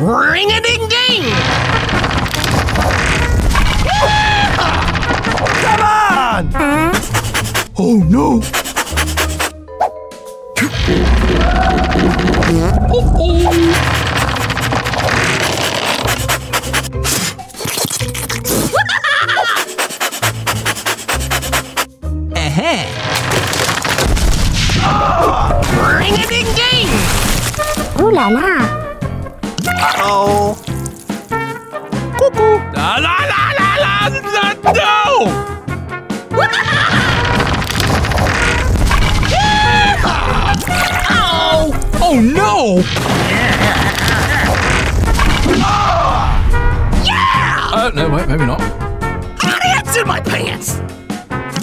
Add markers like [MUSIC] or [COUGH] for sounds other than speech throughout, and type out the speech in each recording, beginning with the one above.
Ring a ding ding! Come on! Oh no! Uh-huh. Ooh la la! Uh-oh. Cuckoo. La la la la la no! Oh! Oh no! Yeah! Uh, no, wait, maybe not. Ants in my pants!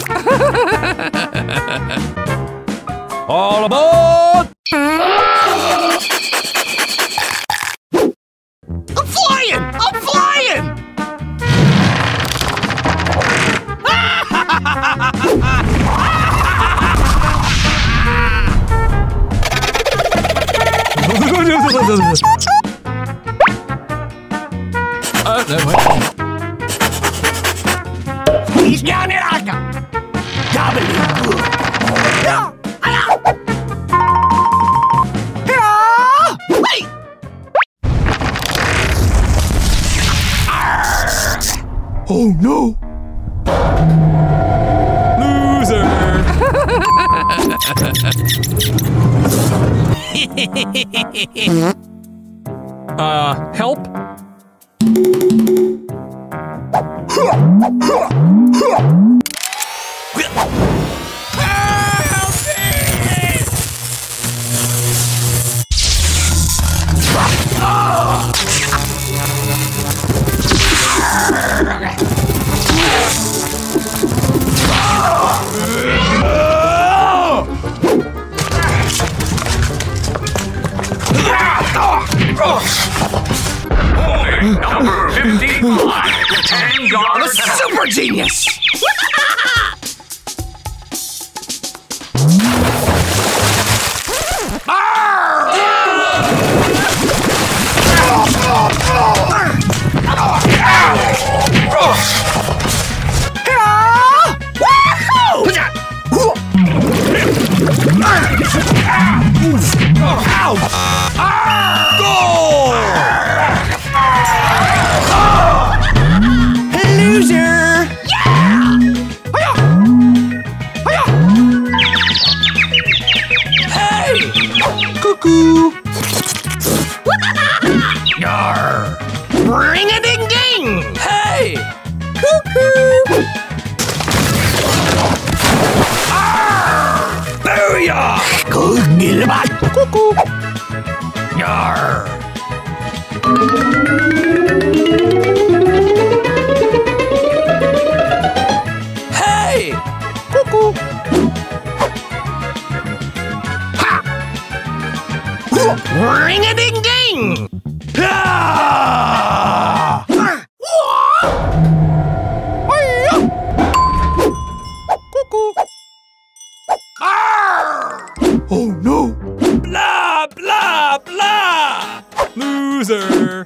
[LAUGHS] All aboard! Oh no! Loser! [LAUGHS] uh, help? [LAUGHS] Number 55. 10 I'm a yards. super genius! Loser! Yarr! Ring a ding ding! Hey! Booyah! Good Gilbert! Cuckoo! Yarr! Hey! Cuckoo! Ha! Ring a ding ding! Oh no! Blah, blah, blah! Loser!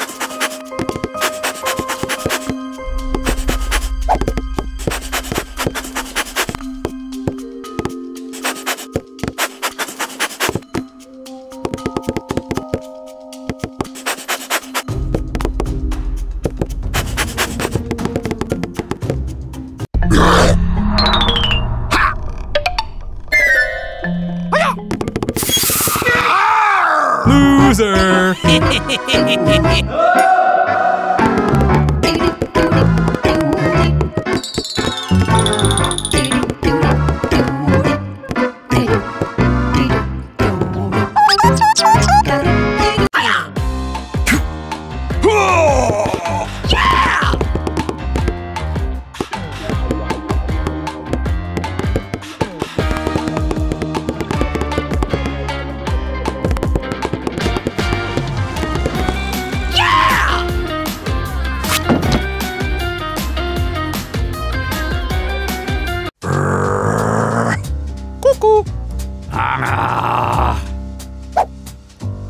Loser! [LAUGHS]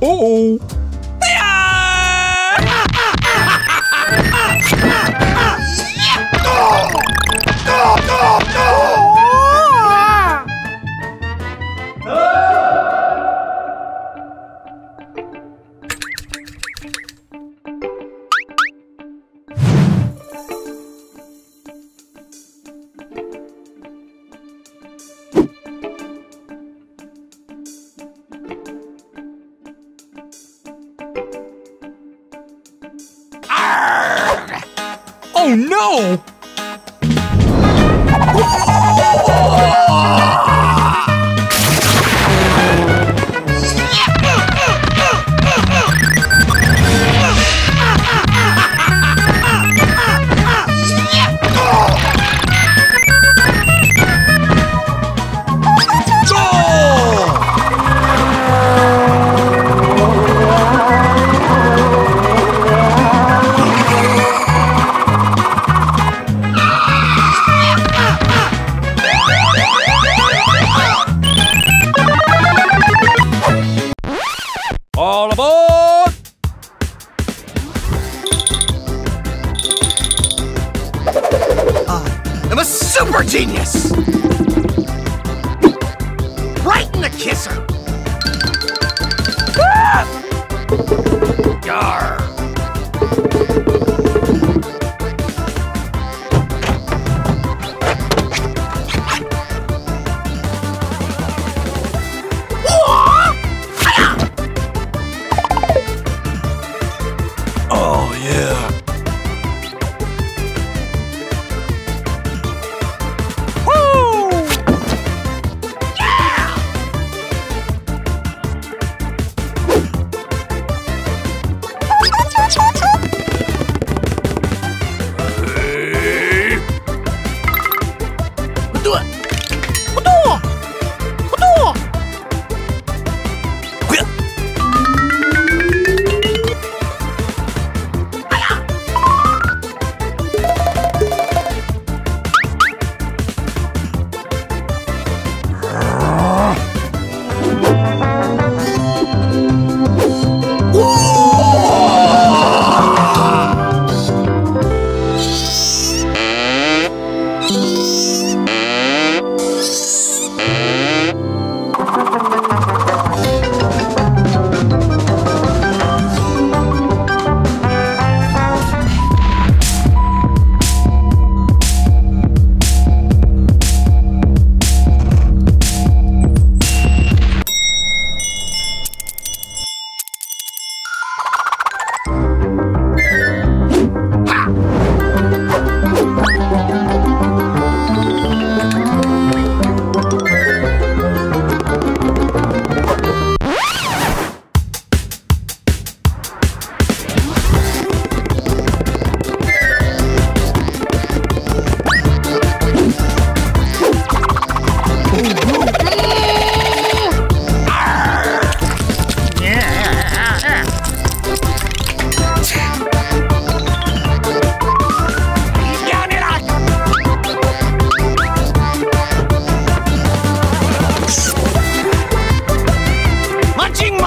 Oh no! Kisser! Ah!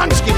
Bronski.